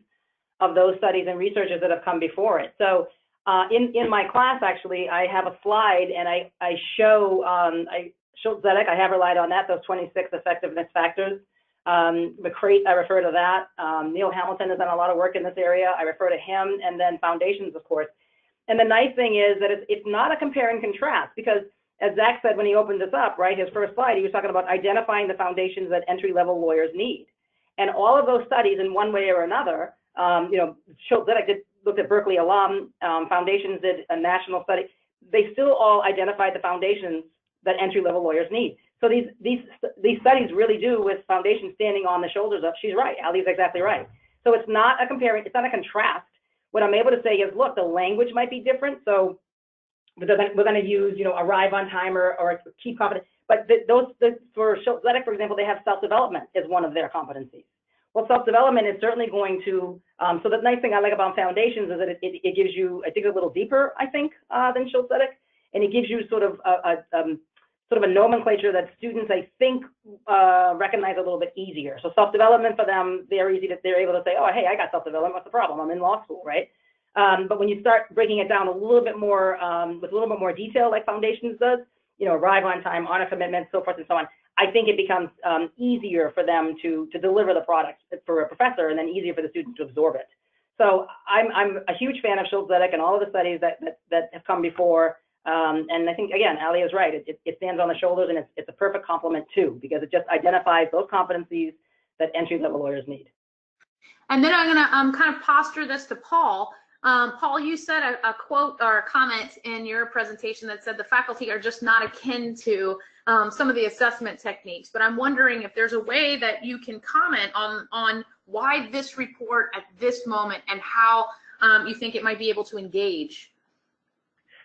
of those studies and researchers that have come before it. So uh, in, in my class, actually, I have a slide and I, I show, um, I, Shultz Zedeck, I have relied on that, those 26 effectiveness factors. Um, MacCrate, I refer to that. Um, Neil Hamilton has done a lot of work in this area. I refer to him and then foundations, of course. And the nice thing is that it's, it's not a compare and contrast because as Zach said when he opened this up, right, his first slide, he was talking about identifying the foundations that entry level lawyers need. And all of those studies in one way or another, um, you know, Shultz Zedeck did looked at Berkeley alum, um, foundations did a national study. They still all identified the foundations that entry-level lawyers need. So these these these studies really do with foundations standing on the shoulders of. She's right. Alli's exactly right. So it's not a comparing. It's not a contrast. What I'm able to say is, look, the language might be different. So we're going to use, you know, arrive on time or, or keep confident. But the, those the, for Shultz for example, they have self-development as one of their competencies. Well, self-development is certainly going to, um, so the nice thing I like about foundations is that it, it, it gives you, I think, a little deeper, I think, uh, than Zedeck, and it gives you sort of a, a um, sort of a nomenclature that students, I think, uh, recognize a little bit easier. So self-development for them, they're easy to, they're able to say, oh, hey, I got self-development, what's the problem? I'm in law school, right? Um, but when you start breaking it down a little bit more, um, with a little bit more detail, like Foundations does, you know, arrive on time, honor commitment, so forth and so on, I think it becomes um, easier for them to to deliver the product for a professor, and then easier for the students to absorb it. So I'm I'm a huge fan of Shultz and all of the studies that that, that have come before. Um, and I think again, Alli is right. It, it, it, stands on the shoulders, and it's it's a perfect complement too, because it just identifies those competencies that entry level lawyers need. And then I'm going to um, kind of posture this to Paul. Um, Paul, you said a, a, quote or a comment in your presentation that said the faculty are just not akin to um, some of the assessment techniques, but I'm wondering if there's a way that you can comment on, on why this report at this moment and how um, you think it might be able to engage.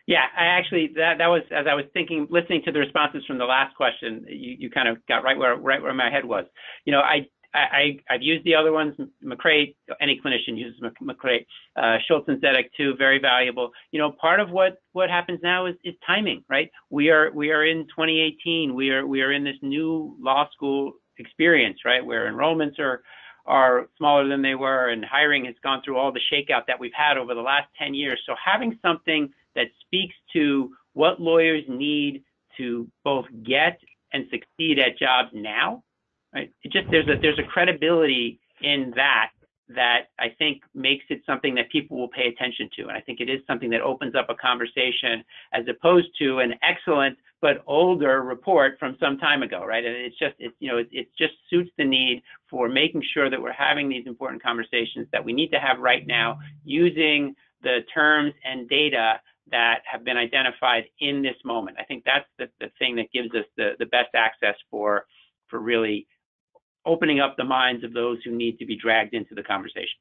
Yeah, I actually that that was as I was thinking, listening to the responses from the last question, you, you kind of got right where right where my head was. You know, I I, have used the other ones, MacCrate, any clinician uses MacCrate, uh, Shultz and Zedeck too, very valuable. You know, part of what, what happens now is, is timing, right? We are, we are in 2018. We are, we are in this new law school experience, right? Where enrollments are, are smaller than they were and hiring has gone through all the shakeout that we've had over the last 10 years. So having something that speaks to what lawyers need to both get and succeed at jobs now right? It just there's a there's a credibility in that that I think makes it something that people will pay attention to, and I think it is something that opens up a conversation as opposed to an excellent but older report from some time ago, right? And it's just it's you know it, it just suits the need for making sure that we're having these important conversations that we need to have right now using the terms and data that have been identified in this moment. I think that's the, the thing that gives us the, the best access for for really opening up the minds of those who need to be dragged into the conversation.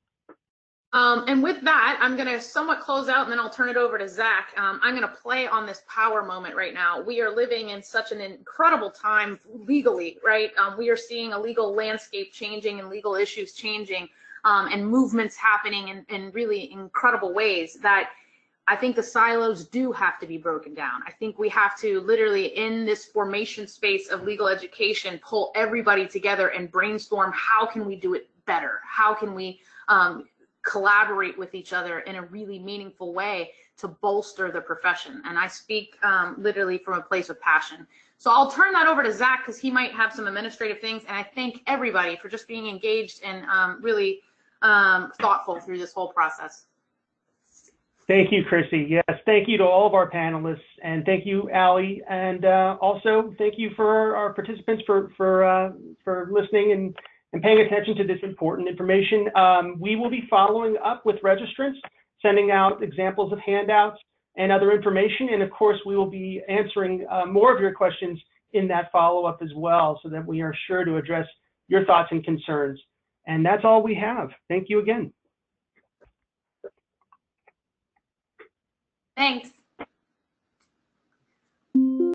Um, and with that, I'm going to somewhat close out and then I'll turn it over to Zach. Um, I'm going to play on this power moment right now. We are living in such an incredible time legally, right? Um, we are seeing a legal landscape changing and legal issues changing um, and movements happening in, in really incredible ways that I think the silos do have to be broken down. I think we have to literally, in this formation space of legal education, pull everybody together and brainstorm how can we do it better? How can we um, collaborate with each other in a really meaningful way to bolster the profession? And I speak um, literally from a place of passion. So I'll turn that over to Zach because he might have some administrative things. And I thank everybody for just being engaged and um, really um, thoughtful through this whole process. Thank you, Chrissy. Yes, thank you to all of our panelists, and thank you, Alli, and uh, also thank you for our participants for for uh, for listening and and paying attention to this important information. Um, we will be following up with registrants, sending out examples of handouts and other information, and of course, we will be answering uh, more of your questions in that follow-up as well, so that we are sure to address your thoughts and concerns. And that's all we have. Thank you again. Thanks.